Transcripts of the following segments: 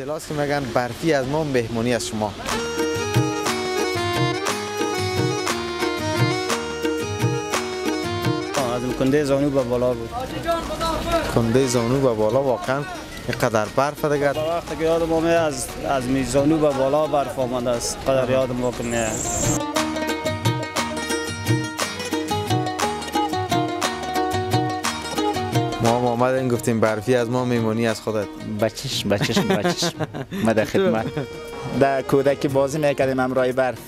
اصطلاح که میگن برفی از ما مهمونی از شما. از کنده زانو به بالا بود. کنده زانو به بالا واقعا اینقدر برف دیگر. وقتی که یادم از از می زانو به بالا برف آمده است. قدر یادم واکنه آمدیم گفتیم برفی از ما میمونی از خودت. بچش بچش بچش ما در خدمت. در کودکی بازی می‌کردیم همراه برف.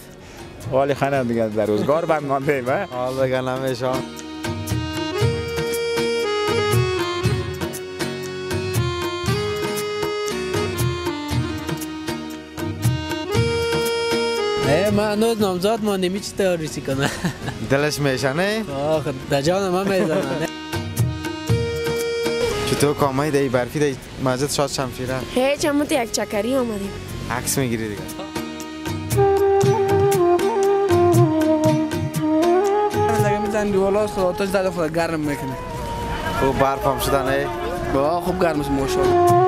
حالی خانه دیگه در روزگار بند مانده ایم حال بگن همیشه ما هنوز نامزاد ماندیم چی تیاریسی کنه. دلش میشنه؟ آخ در جان ما می‌زنه. چطور کامایی دی برفی دی مسجد شاد شمشیره. هیچ همون تو یک چکری آمدیم عکس می‌گیری دیگه. دیگه میزن دیوالا است آتش در خود گرم می‌کنه. خوب برف هم شدن ای؟ با خوب گرم است ماشاءالله.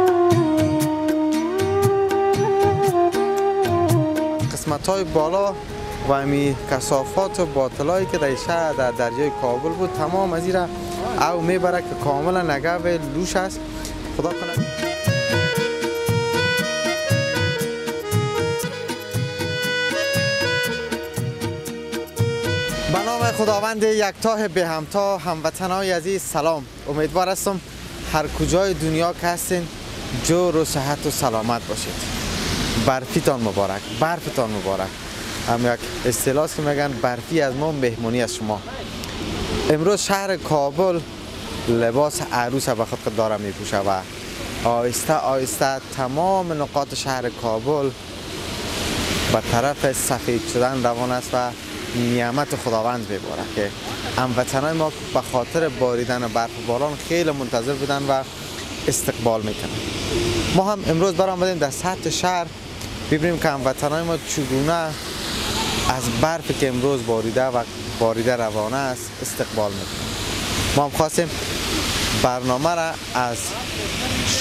قسمت های بالا و امی کسافات و باطلایی که در شهر در دریای کابل بود تمام از این را او می‌بره که کاملا نگه لوش است. خدا کنه. به نام خداوند به همتا هموطنهای عزیز سلام. امیدوار هستم هر کجای دنیا که هستین جور و صحت و سلامت باشید. برفیتان مبارک برفتان مبارک. هم یک اصطلاح است که میگن برفی از ما مهمونی از شما. امروز شهر کابل لباس عروس به خود داره میپوشه و آهسته آهسته تمام نقاط شهر کابل به طرف سفید شدن روان است و نعمت خداوند میباره که هموطنهای ما به خاطر باریدن برف باران خیلی منتظر بودن و استقبال می‌کنن. ما هم امروز برآمدیم در سطح شهر ببینیم که هموطنهای ما چگونه از برفی که امروز باریده و باریده روانه است استقبال می‌کنن ما هم خواستیم برنامه را از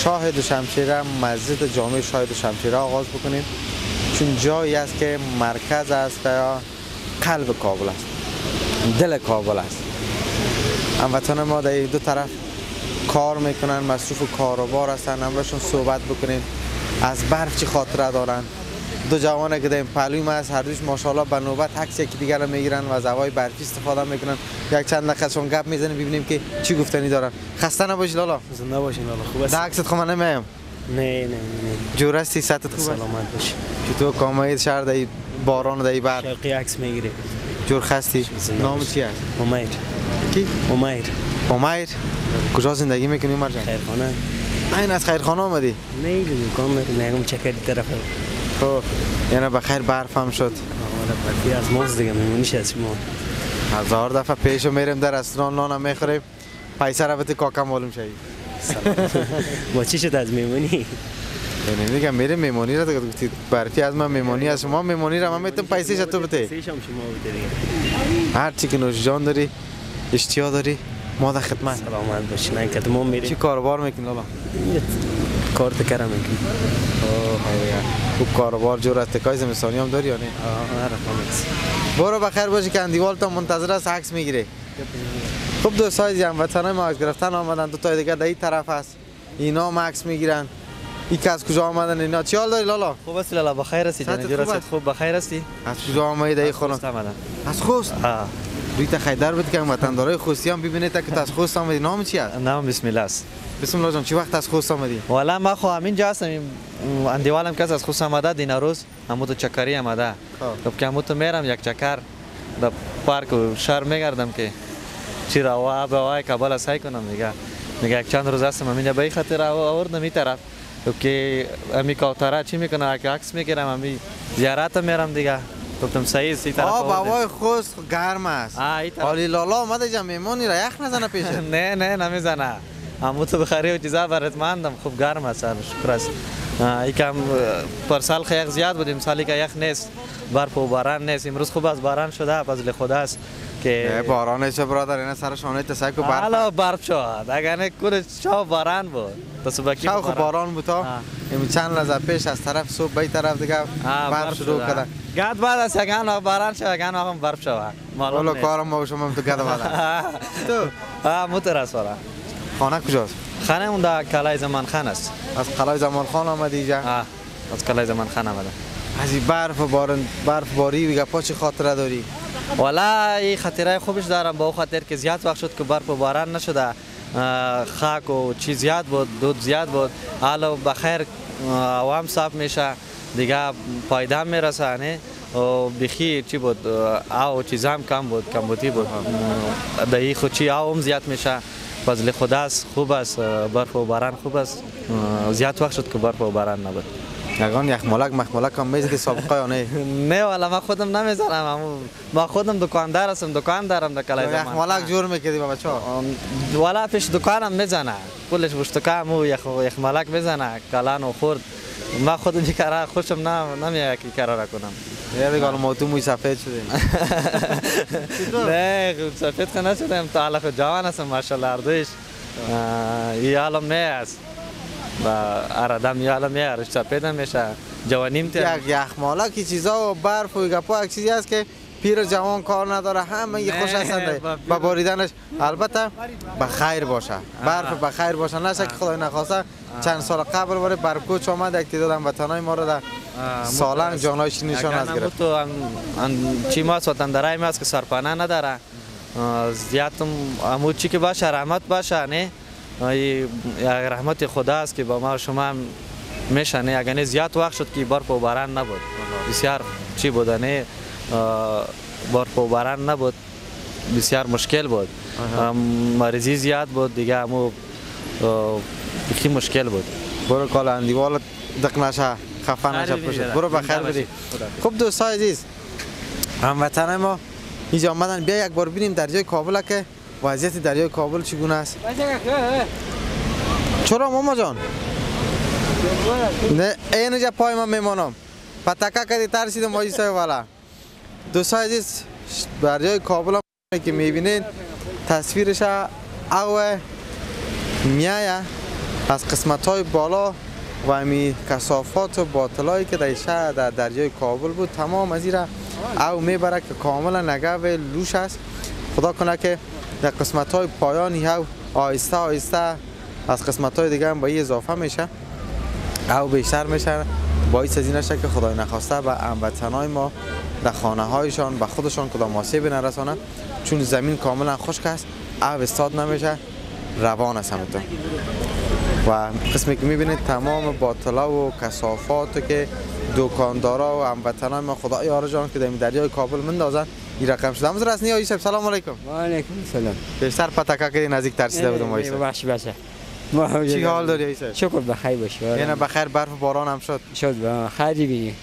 شاه دوشمشیره مسجد جامع شاه دوشمشیره آغاز بکنیم. چون جایی است که مرکز است و قلب کابل است دل کابل است. هموطن ما در دو طرف کار می‌کنن مصروف کاروبار هستن همراهشون صحبت بکنیم. از برف چی خاطره دارن؟ دو جوانه که این پلوی هست. هر دوش ماشاءالله به نوبت عکس یکی دیگر رو می‌گیرن و از هوای برفی استفاده می‌کنن. یک چند شون گپ می‌زنیم ببینیم که چی گفتنی دارن. خسته نباشی لالا زنده باشین الله خوب است عکست خو من نمیم نه نه نه. جور هستی؟ سطحت خوب سلامت باشی چطور؟ کامایی شهر در این باران این برف شرقی عکس می‌گیری جور خستی؟ نام. چی است امیر. کی؟ امیر. امیر. کجا زندگی می‌کنی عمر جان؟ خیرخانه. این از خیرخانه آمدی؟ نه دکان میری نه چکری طرف خب یعنی بخیر برف هم شد. آره از ماست دیگه میمونیش از ما؟ هزار دفعه پیشو میریم در رستوران نانم می‌خوریم. پیسه رو بده کاکا معلوم شدی با چی شد از میمونی؟ یعنی میگم میریم میمونی رو دیگه. گفتی برفی از من میمونی از شما میمونی رو من می‌تونم پیسه تو بده. شما بده دیگه. هر چی که نوش جان داری اشتیا داری ما در خدمت. سلامت باشی نه که ما چی میریم کاروبار می‌کنی؟ لالا کارت کرم می‌کنیم خوب کاروبار جور است. تکای زمستانی هم داری یا نه؟ آره فهمیدم برو بخیر باشی که اندیوال تا منتظر است عکس می‌گیره خب دوستای هم وطنای ما از گرفتن آمدن. دو تا دیگه در این طرف هست اینا هم عکس می‌گیرن. این که از کجا آمدن اینا؟ چی حال داری لالا؟ خوب است لالا؟ بخیر هستی؟ جان خوب است خوب؟ بخیر هستی؟ از کجا آمدی در این خونه از خوست؟ آه ریت خیدر بود که وطندارای خوستی هم ببینید که تو از خوست آمدی نام چی است نام بسم الله است بسم الله جان چی وقت از خوست آمدی والا ما خو همین جا هستم اندیوالم کس از خوست آمده دینا روز همو تو چکری آمده خب. که همو تو میرم یک چکر در پارک و شهر میگردم که چی آب و وای کابل سعی کنم دیگه میگه یک چند روز هستم همین به خاطر آوردم این طرف که امی کوتره چی می‌کنه که عکس می‌گیرم امی زیارت میرم دیگه گفتم صحیح این طرف آب. هوای خوست گرم است. حالی لالا آمده جا میمونی را یخ نزنه پیشت. نه نه نمی‌زنه. همو تو بخاری و چیزا برات ماندم خوب گرم است شکر است. یکم پر سال خیلی زیاد بودیم. سالی که یخ نیست. برف و باران نیست. امروز خوب از باران شده فضل خدا است. که باران چه برادر اینا سر شانه تسک و برف. حالا برف شد اگر نه کل شب باران بود. تا صبح کی شاخ باران. بود تا. این چند لحظه پیش از طرف صبح به طرف دیگه برف شروع شد. کرده. گاد بعد از وقت باران شد یگان وقت برف شد معلوم والا. کارم با شما تو گده بالا تو. آه مترس ورا خانه کجاست؟ خانه اون در کلای زمان خان است. از قلعه زمان خان آمدی اینجا؟ از کلای زمان خان آمده. از این برف و باران برف باری دیگه پا چی خاطره داری؟ والا این خاطره خوبش دارم. با او خاطر که زیاد وقت شد که برف و باران نشده. خاک و چیز زیاد بود دود زیاد بود. حالا بخیر عوام صاف میشه. دیگه پایدام می‌رسه نه؟ و بخی چی بود؟ آو چیزام کم بود کمبودی بود. در این خود چی؟ آو هم زیاد میشه. فضل خداست خوب است. برف و باران خوب است. زیاد وقت شد که برف و باران نبود. یگان یخمالک مخمالک هم می‌زدی سابقه یا نه نه والا من خودم نمی‌زنم ما خودم دکاندار هستم دکان دارم در کلای زمان یخمالک جور می‌کردی با بچه ها والا پیش دکانم می‌زنه کلش پشتکم و یخ ملک می‌زنه کلان و خورد ما خودم کارا خوشم نه نمیاد که کارا را کنم یه دیگه حالا ما تو موی سفید شدیم نه سفید که نشدم تا حالا خود جوان هستم ماشاءالله این حالم نه است و اردم یه حالم یه رشته سفید هم میشه. جوانیم تیم. یک یخمالک چیزا و برف و گپا یک چیزی هست که پیر جوان کار نداره. همه یه خوش هستند با با باریدنش. البته به خیر باشه. برف به خیر باشه. نشه که خدای نخواسته. چند سال قبل باره برکوچ آمد یک تعداد هموطنای ما رو در سالنگ جانایش نشان از گرفت. تو چی ماست وطندرای ماست که سرپانه نداره. آه، زیاد هم همون چی که باشه رحمت باشه نه؟ رحمت خدا است که با ما شما هم میشه نه اگر زیاد وقت شد که برف و باران نبود. بسیار چی بود؟ نه آه، برف و باران نبود. بسیار مشکل بود. مریضی زیاد بود. دیگه همو بخی مشکل بود. برو کال اندیوال دق نشه. خفه نشه پشت. برو بخیر بری. خدا. خب دوستای عزیز هموطنای ما اینجا آمدن. بیا یک بار ببینیم دریای کابل که وضعیت دریای کابل چگونه است؟ چرا ماما جان؟ نه اینجا پای من میمانم پتکا کدی ترسیدم ما ایسای والا. دوستای عزیز دریای کابل هم که می‌بینین تصویرش او میایه. از قسمت های بالا و امی کسافات و باطلایی که در شهر در دریای کابل بود تمام از این را او می‌بره که کاملا نگه لوش است. خدا کنه که در قسمت های پایانی او آهسته آهسته از قسمت های دیگه هم این اضافه میشه. او بیشتر میشه. باعث از این که خدای نخواسته به هموطنای ما در خانه هایشان به خودشان کدام آسیبی نرسانه. چون زمین کاملا خشک است او استاد نمیشه روان است همینطور و قسمی که می‌بینید تمام باطلا و کسافات که دکاندارا و هموطنان ما خدا یار جان که در دریای کابل مندازن این رقم شده همز رسنی آیشب سلام علیکم. وعلیکم سلام بیشتر پتکا که نزدیک ترسیده بودم آیشب بخش باشه چی حال داری آیشب شکر بخیر باشی یعنی بخیر برف و باران هم شد. شد با خیلی بینی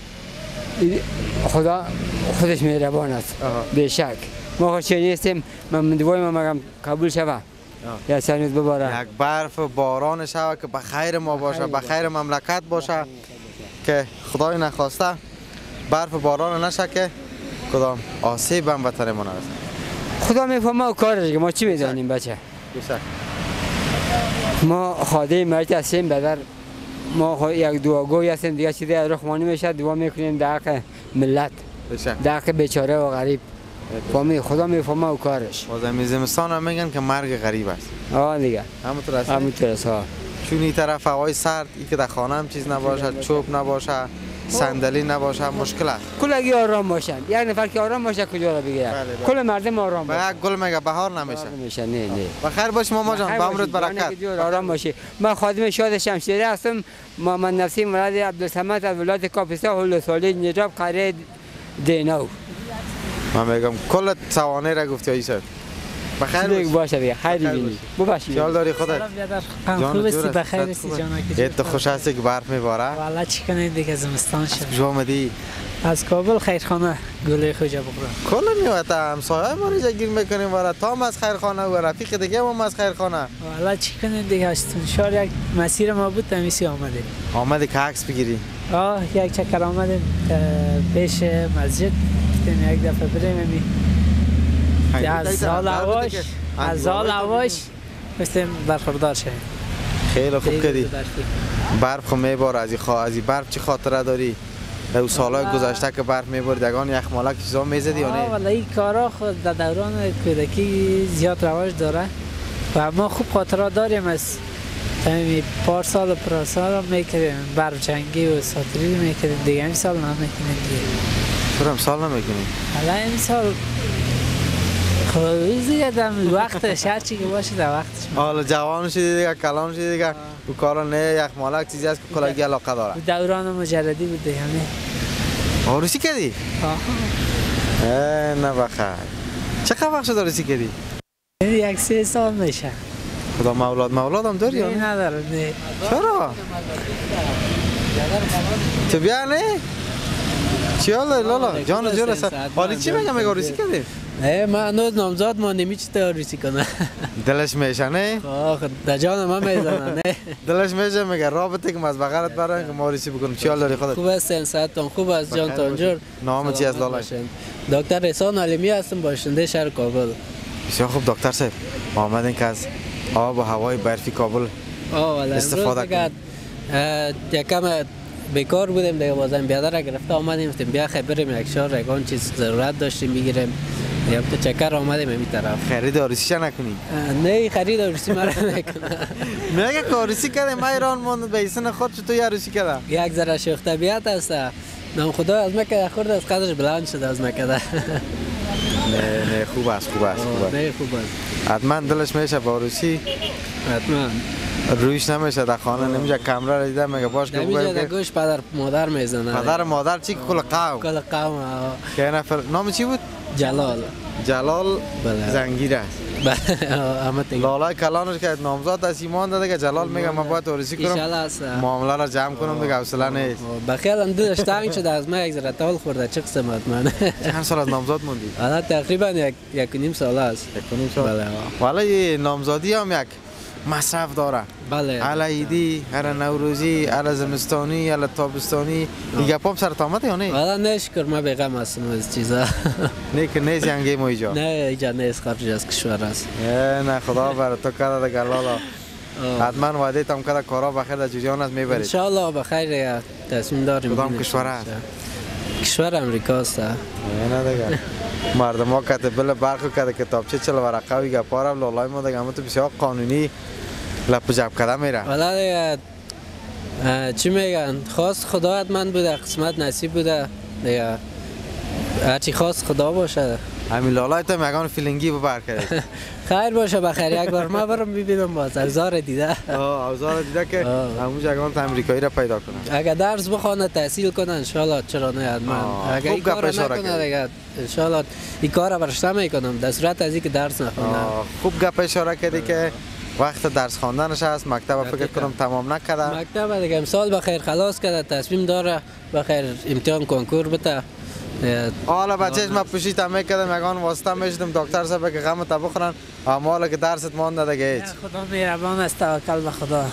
خدا خودش مهربان است. به شک. ما خوش نیستیم من دوای ما مگم قبول شوه یا سنت بباره یک برف و باران شوه که بخیر ما باشه بخیر مملکت باشه. که خدای نخواسته برف و باران نشه که کدام؟ آسیب هم وطن ما نرسه. خدا می‌فهمه و کارش ما چی می‌دانیم بچه؟ ما خاده مرد هستیم بدر. ما یک دعاگوی هستیم دیگه چیزی از رحمانی میشه دعا می‌کنیم. در حق ملت. در حق بیچاره و غریب. فهمی خدا می‌فهمه و کارش؟ باز امی زمستان هم میگن که مرگ غریب است. آه دیگه. همونطور است همینطور است ها چون این طرف هوای سرد ای که در خانه هم چیز نباشه چوب نباشه. صندلی نباشه مشکل است. کلگی آرام باشن. یک نفر که آرام باشه کجا را بگیره؟ بله، بله. کل مردم آرام باشه. گل میگه بهار نمیشه؟ نمیشه نه نه. بخیر باش ماما جان. به عمرت برکت. آرام باشی. من خادم شاد شمشیری هستم. محمد نفسی مراد عبدالسمد از ولایت کاپیستا هول سالی نجاب قریه دینو من میگم کل سوانه را گفتی بخیر دیگه باش. باشه دیگه. خیلی بینی. ببخشید. خیال داری خودت سلام جان خوب هستی بخیر هستی یه تو خوش هستی که برف میباره؟ والا چی کنید دیگه زمستان شد. کجا آمدی؟ از کابل خیرخانه گله خوجا بخورم. کل میوت همسایه ما رو گیر می‌کنیم واره تا هم از خیرخانه و رفیق دیگه هم از خیرخانه. والا چی کنید دیگه هستون شار یک مسیر ما بود تمیسی آمده آمدی که عکس بگیری. آه یک چکر آمدیم پیش مسجد. یک دفعه بریم امی از اواش از سال اواش مثل برخوردار شد خیلی خوب کردی. برف خو میباره از این خوا از این برف چی خاطره داری؟ در سالهای گذشته که برف میباری دگان یخمالک چیزا می‌زدی یا نه؟ ولی این کارا خود در دوران کودکی زیاد رواج داره. و ما خوب خاطرات داریم از همین پار سال و پر سال هم می‌کردیم. برف جنگی و ساتری می‌کردیم. دیگه همین سال هم می‌کنیم دیگه. تو سال نمی‌کنی؟ حالا این سال خب دیگه دم وقتش هر چی که باشه در وقتش حالا جوان شدی دیگه کلان شدی دیگه او کارا نه یخمالک چیزی است که کلاگی علاقه داره دوران مجردی بود دیگه همین آروسی کردی؟ اه، نه بخیر چقدر وقت شد آروسی کردی؟ یک سه سال میشه خدا مولاد مولاد هم داری نه؟ نداره نه چرا؟ تو بیا نه؟ چی حال داری لالا؟ جان جور است حالی چی میگم میگه آروسی کردی؟ من هنوز نامزاد ما نمیچه تروریسی کنه دلش میشه نه؟ آخ در جان من می‌زنه نه؟ دلش میشه میگه رابطه که از بغلت برای که ما آروسی بکنم چی حال داری خودت؟ خوب است صحتتون خوب است جان تانجور نام چی است لالا؟ دکتر احسان علیمی هستم باشنده شهر کابل. بسیار خوب دکتر صاحب. آمدین که از آب و هوای برفی کابل استفاده دیگه یکم بیکار بودیم دیگه بازم بیادر گرفته آمدیم بیا خیلی بریم یک شهر چیز ضرورت داشتیم بگیریم یا تو چکر آمدیم این طرف خرید آروسیش نکنی نه خرید آرسی مرا نکنه میگه که آروسی کرده من ایران موند به ایسن خود چطور یه آروسی کرده یک ذره شوخ طبیعت است نام خدا از مکه خورد از قدرش بلند شده از مکه ده نه نه خوب است خوب است خوب است نه خوب است حتما دلش میشه با آروسی حتما رویش نمیشه در خانه نمیشه کمره را دیده میگه باش که بگویم در گوش پدر مادر می‌زنه پدر مادر چی کل قوم کل قوم. که نفر نام چی بود جلال. جلال بله. زنگیر است. همه تنگ لالای کلانش که نامزاد است ایمان داده که جلال میگه من باید آروسی کنم. معامله را جمع کنم دیگه حوصله نیست. هم دلش تنگ شده از من یک ذره تال خورده چه قسمت من. چند سال از نامزاد موندی؟ حالا تقریبا یک یک نیم سال است. یک نیم سال. بله. ولی نامزادی هم یک مصرف داره. بله. هر عیدی هر نوروزی هر زمستانی هر تابستانی. دیگه پاپ سر آمده یا نه؟ حالا نشکر من بیغم هستم از چیزا. نه که نیست ینگه ما ایجا. نه اینجا نیست خارج از کشور است نه خدا بر تو کده دیگه لالا آه. حتما وعده تام کده کارا بخیر در جریان است می‌برید. انشالله بخیر تصمیم داریم. کدام کشور است؟ کشور امریکاست نه نه دیگه. مردم ها کده بل برخو کده کتابچه چل ورقه و گپارا لالای ما دیگه. همون تو بسیار قانونی لپ جب کده میره حالا دیگه چی میگن؟ خواست خدا حتما بوده قسمت نصیب بوده. دیگه هرچی خواست خدا باشه. همین لالای تو میگن فیلینگی ببر کرد خیر باشه بخیر. یک بار من برم ببینم باز. ارزار دیده. آه دیده که. همون جگان امریکایی را پیدا کنه اگر درس بخونه تحصیل کنه انشالله چرا نه حتما. آه، اگر این کار نکنه. دیگه انشالله این کار برش نمی‌کنم در صورت از اینکه درس نخونه خوب گپ اشاره کردی که وقت درس خواندنش هست. مکتب فکر. کنم تمام نکرده. مکتب دیگه امسال بخیر. خلاص کرده تصمیم داره. بخیر امتحان کنکور اه، حالا بچهش من پوشیت هم می‌کردم یگان واسطه می‌شدم دکتر صاحب که غم تا بخورن. اما حالا که درست مانده دیگه هیچ. خدا مهربان است توکل به خدا.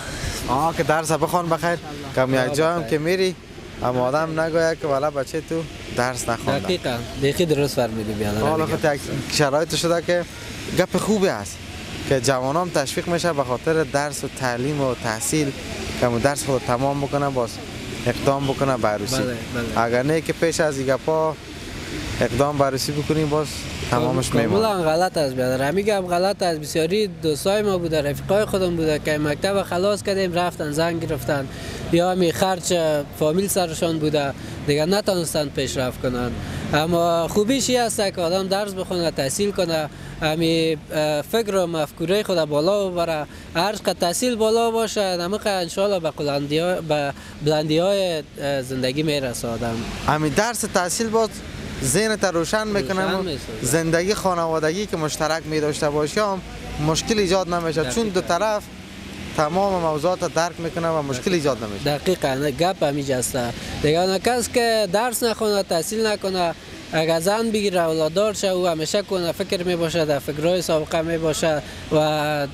آه که درس بخوان بخیر. کم یک جا هم که میری. اما آدم نگوید که والا بچه تو درس نخوانده دقیقا. دقیقی درست فرمیدی بیانه حالا خود یک شرایط شده که گپ خوبی است که جوانان تشویق میشه به خاطر درس و تعلیم و تحصیل. که درس خود تمام بکنه باز اقدام بکنه به عروسی بله، بله. اگر نه که پیش از این گپا اقدام به عروسی بکنیم باز تمامش میمونه. کاملا غلط است بیادر همیگه هم غلط است. بسیاری دوستای ما بوده رفیقای خودم بوده که مکتب خلاص کردیم رفتن زنگ گرفتن. یا همی خرچ فامیل سرشان بوده. دیگه نتونستن پیشرفت کنن. اما خوبیش این است که آدم درس بخونه تحصیل کنه. همی اه، فکر و مفکوره خود بالا ببره. هر قد تحصیل بالا باشه نمقه انشالله به بلندی های, به بلندی های زندگی می‌رسه آدم. همین درس تحصیل باز روشن می‌کنه. روشن می‌سازه. زندگی خانوادگی که مشترک می داشته باشی هم مشکل ایجاد نمیشه. چون دو طرف تمام موضوعات درک می‌کنه و مشکل ایجاد نمیشه. دقیقا. گپ است دیگه کس که درس نخونه تحصیل نکنه اگر زن بگیره اولادار شه او همیشه کنه فکر می باشه در فکرهای سابقه می باشه و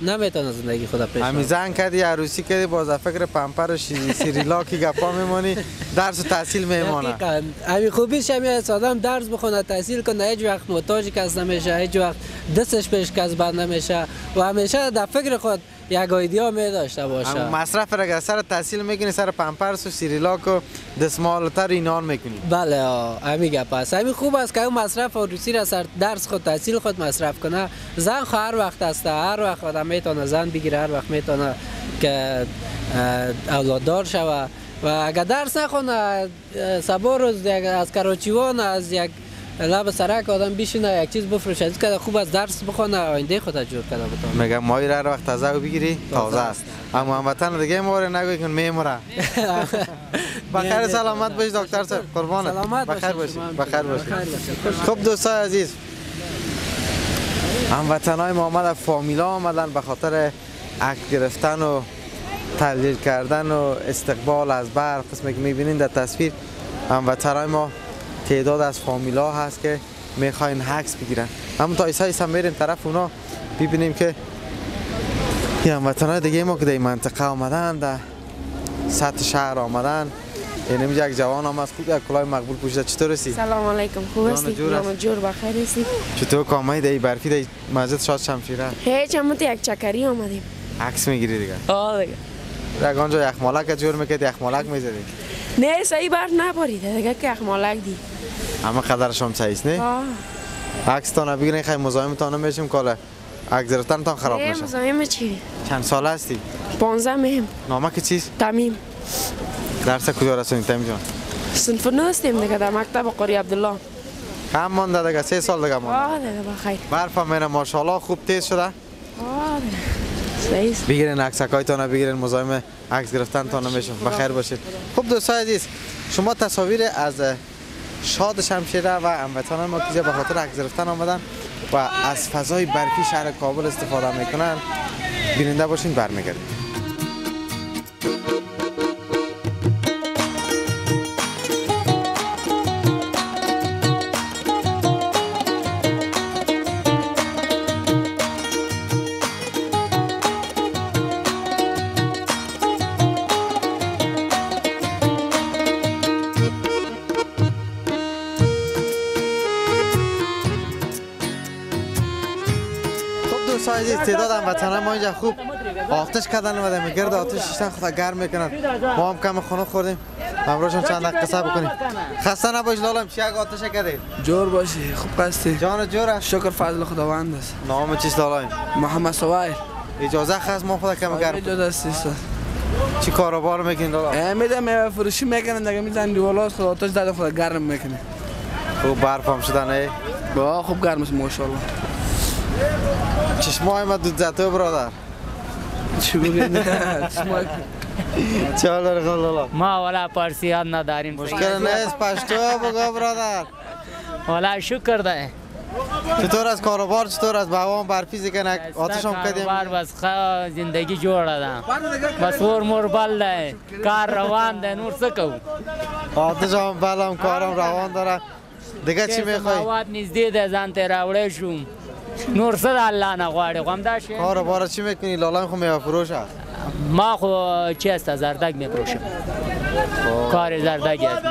نمی‌تونه زندگی خود پیش همی. زن کردی عروسی کردی باز از فکر پمپر و سریلاکی گپا میمونی درس و تحصیل میمانه دقیقاً. همین خوبیش همین است آدم درس بخونه تحصیل کنه هیچ وقت محتاج کس نمیشه هیچ وقت دستش پیش کس بند نمیشه و همیشه در فکر خود یک ایدیا می داشته باشه. مصرف را اگر سر تحصیل می‌کنی سر پمپرس و سریلاک و دستمال و تر اینان می‌کنی. بله آه، همین گپ است. همین خوب است که اون مصرف روسی را سر درس خود تحصیل خود مصرف کنه. زن خو هر وقت است هر وقت آدم می‌تونه زن بگیره هر وقت می‌تونه که اولاددار شوه. و اگر درس نخونه سبا روز از کراچیوان از یک لب سرک آدم بیشینه یک چیز بفروشه. از که خوب از درس بخونه آینده خود جور کنه بتونه. میگم مایی را هر وقت تازه بگیری تازه. است. اما هموطن دیگه موره نگوی کن میموره. بخیر سلامت باش دکتر صاحب. قربانت. سلامت بخیر باشی. بخیر باشی. خب دوستای عزیز هموطن های ما آمدن فامیلا آمدن به خاطر عکس گرفتن و تحلیل کردن و استقبال از بر قسمی که می‌بینین در تصویر هموطن های ما تعداد از فامیلا هست که می‌خواین عکس بگیرن. اما تا ایسا ایسا میریم طرف اونا ببینیم که این هموطن های دیگه ما که در منطقه آمدن در سطح شهر آمدن. یعنی اینجا یک جوان آمد خوب یک کلاه مقبول پوشیده. چطور هستی؟ سلام علیکم خوب هستی؟ جان جور بخیر هستی؟ چطور کامایی در این برفی در این مسجد شاد شمشیره هیچ همون یک چکری آمدیم. عکس می‌گیری دیگه. آه دیگه. در آنجا یخمالک جور می‌کرد یخمالک می‌زدی. نه صحیح برف نباریده دیگه که اخمالک دی. اما قدرش هم صحیح نه؟ آه. عکس تا بگیرین خیلی مزاحمتان نمیشیم کاله. عکس گرفتن تان خراب میشه مزاحم چی؟ چند سال هستی؟ پانزه مهم. نامه که چیست؟ تمیم. درس کجا رسونید تیم جان؟ صنف نو هستیم دیگه در مکتب قاری عبدالله. کم مانده دیگه سه سال دیگه مانده. آه دیگه بخیر برف هم ماشاءالله خوب تیز شده. آه دیگه. بگیرین عکسکای تان بگیرین مزاحم عکس گرفتن تان نمیشم بخیر باشید. خب دوستای عزیز شما تصاویر از شاد شمشیره و هموطنان ما که به خاطر عکس گرفتن آمدن و از فضای برفی شهر کابل استفاده می‌کنن. بیننده باشین برمیگردیم. اینجا خوب. آتش کردن در گرد آتش شیشتن خدا گرم می‌کنن. ما هم کم خونه خوردیم. امروزشون چند دقیقه بکنیم خسته نباش لالم چی یک آتش کردی جور باشی. خوب قصدی جان جور شکر فضل خداوند است. نام چیست لالای محمد سوایل اجازه خواست ما خدا کم گرم اجازه است. چی کاروبار می‌کنین لالا میده میوه فروشی می‌کنه دیگه میزن دیوالا خدا آتش داده خدا گرم می‌کنه. خوب برف هم شدن ای؟ با خوب گرم است ماشاءالله. چشمای ما دود زتو برادر چی بگید چه حال داری خب لالا ما ولا پارسیان نداریم مشکل نیست پشتو بگو برادر ولا شکر ده چطور از کاروبار چطور از بهوام برفی زکنک آتش هم کردیم کاروبار بس خ زندگی جوړه ده بس ور مور بل ده کار روان ده نور څه کوو آتش هم بلم کارم روان داره دیگه چی می‌خوای مواد نږدې ده ځان ته راوړی شوم نور څه د الله نه غواړي خو همدا شی کاروبار چی می‌کنی؟ لالا خو میوه فروش است ما خو چی است زردک میپروشم کار زردگی است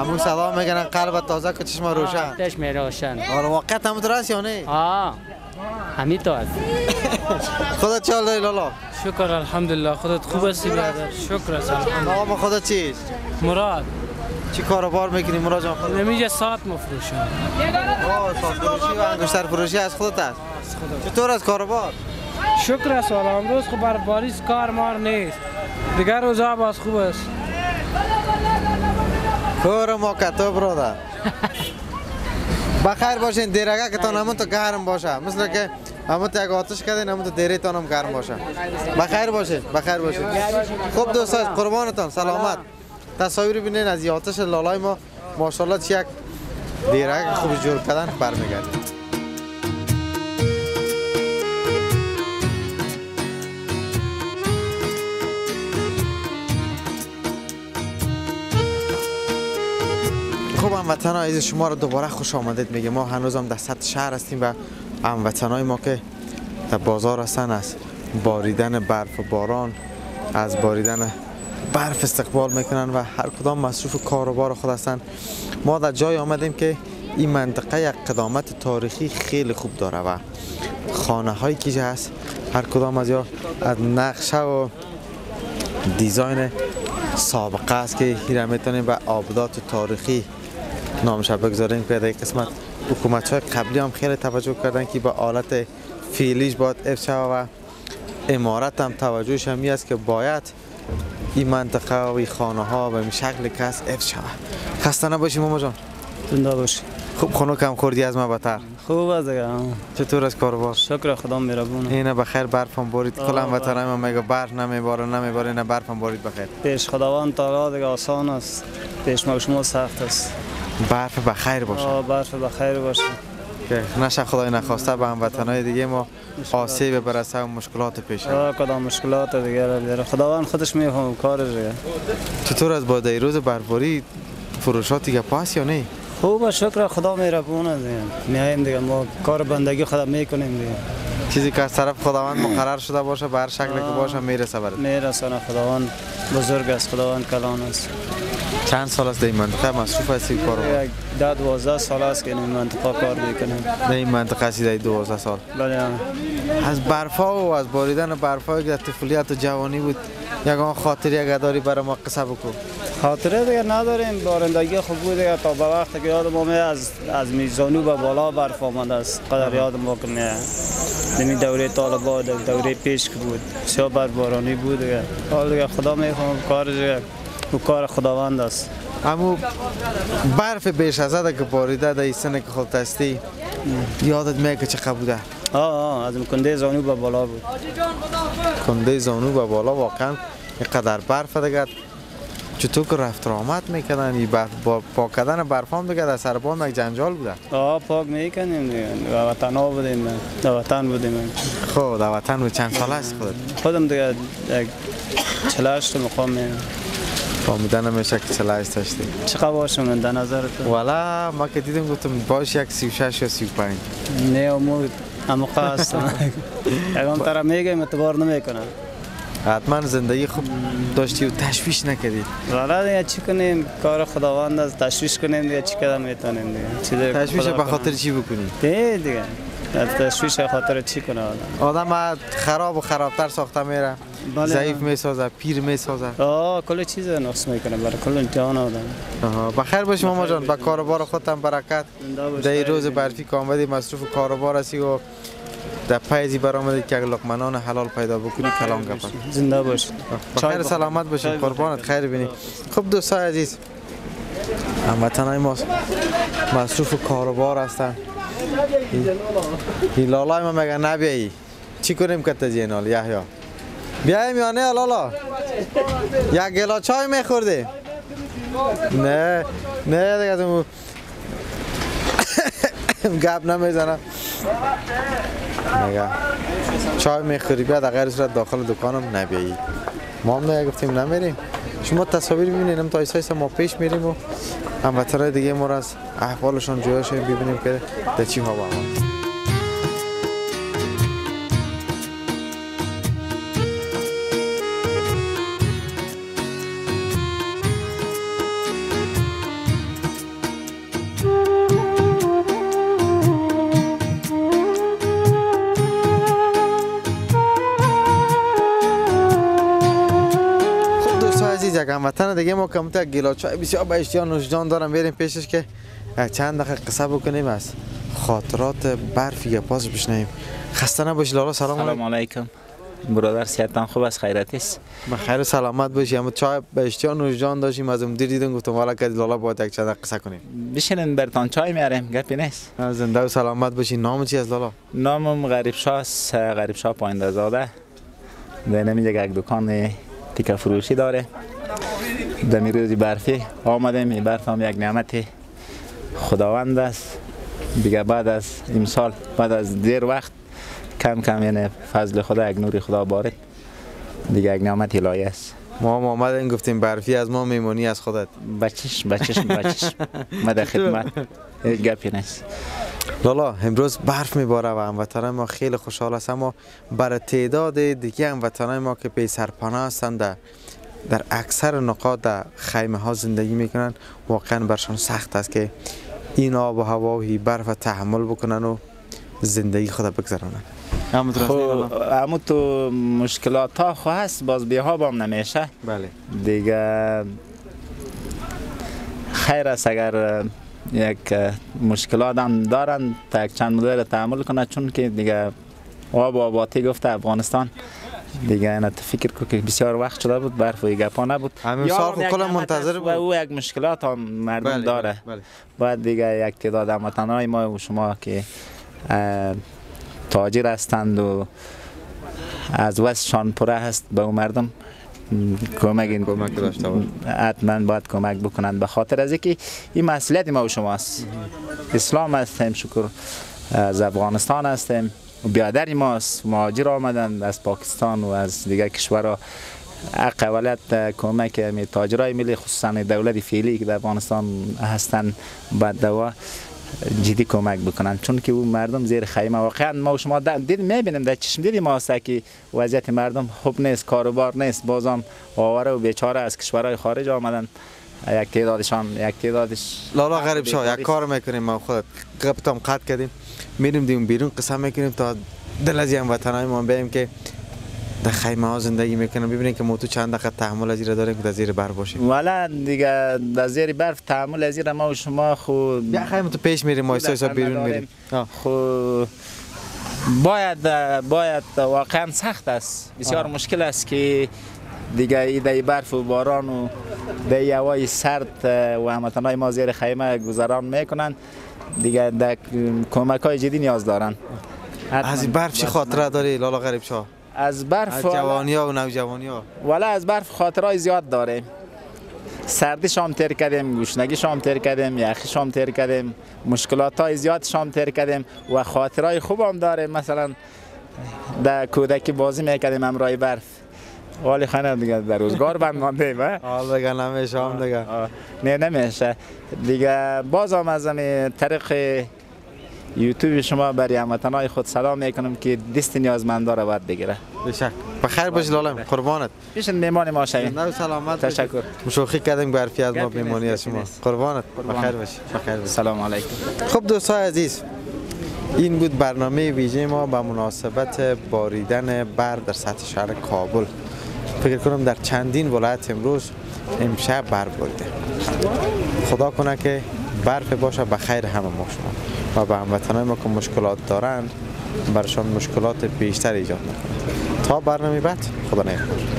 همون صدا میگن قلب تازه که چشم روشن. می روشن. آره واقعا هم درست یا نه؟ آه همین تو است خودت چه حال داری لالا؟ شکر الحمدلله. خودت خوب هستی برادر؟ شکر است نام خودت چیست مراد. چی کاروبار می‌کنی مراد جان؟ خودت نمیجا ساعت مفروشم آه ساعت فروشی و انگشتر فروشی از خودت است. چطور از کاروبار شکر است والا امروز خب برفباری است، کار مار نیست. دیگر روزا باز خوب است. کار ما کتو برادر بخیر باشین دیرگه که تان همون تو گرم باشه. مثل که همون تو یک آتش کردین همون تو دیره تان هم گرم باشه. بخیر باشین بخیر باشین. خوب دوستان قربانتان سلامت. تصاویر بینین از آتش لالای ما. ماشاءالله چی یک دیرگه خوب جور کردن برمیگردیم خوب هموطن عزیز شما رو دوباره خوش آمدید میگه ما هنوز هم در سطح شهر هستیم و هموطن ما که در بازار هستن از باریدن برف و باران از باریدن برف استقبال می‌کنن و هر کدام مصروف کار و بار خود هستن. ما در جای آمدیم که این منطقه یک قدامت تاریخی خیلی خوب داره و خانه هایی که هست هر کدام از یا از نقشه و دیزاین سابقه است که هیره می‌تونیم به آبدات تاریخی نامش بگذاریم که در قسمت حکومت های قبلی هم خیلی توجه کردن که به آلت فیلیش باید افت شود و امارت هم توجهش هم است که باید این منطقه و این خانه ها به این شکل کس افت شود. خسته نباشی ماما جان. زنده باشی. خوب خونو کم خوردی از ما بتر خوب دیگه چطور از کاروبار شکر خدا مهربونه اینه بخیر برف هم بارید کلا بله. وطنای ما میگه برف نمیباره نمیباره اینه برف هم بارید بخیر. پیش خداوند تعالی دیگه آسان است. پیش ما شما سخت است. برف بخیر باشه. برف بخیر باشه. که نشه خدای نخواسته به هموطنای دیگه ما آسیب برسه و مشکلات پیش کدام مشکلات دیگه را بیاره. خداوند خودش می‌فهمه کارش دیگه چطور از با روز برفباری فروشاتی گپ هست یا نه؟ خوب شکر خدا مهربونه دیگه. میایم دیگه. ما کار بندگی خدا می‌کنیم دیگه. چیزی که از طرف خداوند مقرر شده باشه به هر شکلی که باشه می‌رسه برات. میرسانه خداوند بزرگ است. خداوند کلان است. چند سال است در این منطقه؟ مصروف هستی کار یک ده دوازده سال است که این منطقه کار می‌کنیم در این منطقه هستی در 12 سال. بله. از برفا و از باریدن برفا که در طفولیت و جوانی بود. یگان خاطری اگر داری برای ما قصه بکن. خاطره دیگه نداریم. بارندگی خوب بود دیگه. تا به وقتی که یادم آمده از از میزانو به بالا برف آمده است. قدر یادم ما که نه. نمی دوره طالبا دوره پیش بود. بسیار بربارانی بود دیگه. حال دیگه خدا میفهم کار دیگه. او کار خداوند است. اما برف بیش از حد که باریده در این سن که خودت هستی یادت میاد که چقدر بوده؟ آه آه از کنده زانو به بالا بود. کنده زانو به بالا واقعا اینقدر برف دیگه چطور که رفت و آمد می‌کردن این برف با پاک کردن برف هم دیگه در سر بام جنجال بوده. آه پاک می‌کنیم دیگه. و وطن ها بودیم در وطن بودیم خب در وطن بود چند سال است خودت خودم دیگه یک چلاشت مقام میرم. فهمیدن نمیشه که چلا است داشتی. چقدر باشم من؟ در نظر تو والا ما که دیدم گفتم باش یک 36 یا 35 نه امو اما هستم. یکم ترا میگم اعتبار نمی‌کنم. حتما زندگی خوب داشتی و تشویش نکردی. والا دیگه چی کنیم؟ کار خداوند است. تشویش کنیم دیگه چی کدام می‌تونیم دیگه؟ تشویش به. خاطر چی بکنی؟ دیگه دیگه. تشویش خاطر چی کنه آدم؟ آدم خراب و خرابتر ساخته میره. بله. ضعیف می‌سازه پیر می‌سازه. آه کل چیز نقص می‌کنه برای کل جان آدم. آها بخیر باشی ماما جان با کاروبار خودت هم برکت در این روز برفی که آمدی مصروف کاروبار هستی و در پیزی برآمدی که اگر لقمنان حلال پیدا بکنی کلام گپ زنده باش. بخیر سلامت باشی. قربانت. خیر بینی. خب دوستای عزیز هموطنای ما مصروف کاروبار هستن. این لالای ما مگه نبیایی؟ چی کنیم که تجی نال یحیا بیایم یا نه لالا؟ یک گلا چای میخوردی؟ نه نه دیگه تو گپ نمی‌زنم. نگه. چای می‌خوری؟ بیا در غیر صورت داخل دکانم نبیایی. ما هم نه گفتیم نمیریم. شما تصاویر می‌بینید تا ایسا ایسا ما پیش میریم و هموطنهای دیگه ما از احوالشان جویاشون ببینیم که در چی ها با هموطن دیگه ما کمتر گیلا چای بسیار به اشتیان نوشجان دارم. بریم پیشش که چند دقیقه قصه بکنیم از خاطرات برفی یا پاس بشنیم خسته نباشی لالا سلام سلام علیکم. برادر صحتتان خوب است خیرت است؟ بخیر و سلامت باشی. اما چای به اشتیان نوشجان داشتیم از دیر دیدم گفتم والا که لالا باید یک چند قصه کنیم. بشینین برتان چای میاریم گپی نیست. زنده و سلامت باشی نام چی از لالا؟ نامم غریب شاه غریب شاه پاینده زاده در نمیجا یک دکان تیکه فروشی داره. در می روزی برفی آمدیم. این برف هم یک نعمت خداوند است. دیگه بعد از امسال بعد از دیر وقت کم کم یعنی فضل خدا یک نور خدا بارد دیگه یک نعمت الهی است. ما هم آمدیم گفتیم برفی از ما میمونی از خودت. بچش بچش بچش ما در خدمت. هیچ گپی نیست. لالا امروز برف میباره و هموطنان ما خیلی خوشحال است اما برای تعداد دیگه هموطنان ما که پی سرپناه هستند در, در اکثر نقاط در خیمه ها زندگی می‌کنن واقعا برشان سخت است که این آب و هوا و هی برف تحمل بکنن و زندگی خود بگذرانن خب اما تو مشکلات ها خو هست؟ باز بیها بام نمیشه؟ بله. دیگه خیر است اگر یک مشکلات هم دارن تا یک چند مدل تحمل کنه چون که دیگه آب آباتی گفته افغانستان. دیگه اینا فکر کو که بسیار وقت شده بود برف و گپا نبود. همین سال خب کلا منتظر و او یک مشکلات هم مردم بله، داره. بله. باید دیگه یک تعداد هموطنهای ما و شما که تاجر هستند و از وسشان پره هست به اون مردم. کمک این کمک داشته. حتما باید کمک بکنند. به خاطر از اینکه این مسئولیت ما و شماست اسلام هستیم شکر. از افغانستان هستیم. و بیادر ماست مهاجر آمدند از پاکستان و از دیگر کشورها حق اولت کمک می تاجرای ملی خصوصا دولت فعلی که در افغانستان هستند بعد دوا. جدی کمک بکنن. چون که اون مردم زیر خیمه واقعا ما و شما دید می‌بینیم در چشم. دیدی ما هست که وضعیت مردم خوب نیست کاروبار نیست. بازم آواره و بیچاره از کشورهای خارج آمدن. یک تعدادشان یک تعدادش لالا غریب شاه یک کار می‌کنیم ما خودت. قبطم قطع کردیم. میریم دیم بیرون قسم می‌کنیم تا دل از این وطنهای ما بیم که در خیمه ها زندگی می‌کنن ببینیم که ما تو چند دقیقه تحمل از داریم که در زیر بر باشیم ولی دیگه در زیر برف تحمل از ما و شما خود یا خیمه تو پیش میریم ما ایسا بیرون میریم. خب باید باید واقعا سخت است. بسیار آه. مشکل است که دیگه ایده برف و باران و دی هوای سرد و هموطنهای ما زیر خیمه گذران می‌کنن. دیگه در کمک های جدی نیاز دارن. از برف چی خاطره داری لالا غریب شاه؟ از برف از جوانی ها و نوجوانی ها ولی از برف خاطرهای زیاد داره سردی شام تیر کردیم گوشنگی شام تیر کردیم یخی شام تیر کردیم مشکلات های زیاد شام تیر کردیم و خاطرهای خوب هم داره مثلا در کودکی بازی می‌کردیم امرای برف. والی خانه دیگه در روزگار بند مانده ها؟ حال دیگه نمیشه هم دیگه. نه نمیشه. دیگه باز هم از طریق یوتیوب شما برای هموطنهای خود سلام می‌کنم که دست نیازمندا را باید بگیره. بشک. بخیر باشی لالا قربانت. پیش میمان ما شوین نو سلامت. تشکر. مشوخی کردیم برفی از ما بیمانی از شما. قربانت. قربان. بخیر باشی بخیر سلام علیکم. خب دوستان عزیز این بود برنامه ویژه ما به مناسبت باریدن برف در سطح شهر کابل. فکر کنم در چندین ولایت امروز امشب برف بریده خدا کنه که برف باشه به خیر همه ما شما. و به هموطنان ما که مشکلات دارند برشان مشکلات بیشتر ایجاد نکنه تا برنامه بعد خدا نگهدار.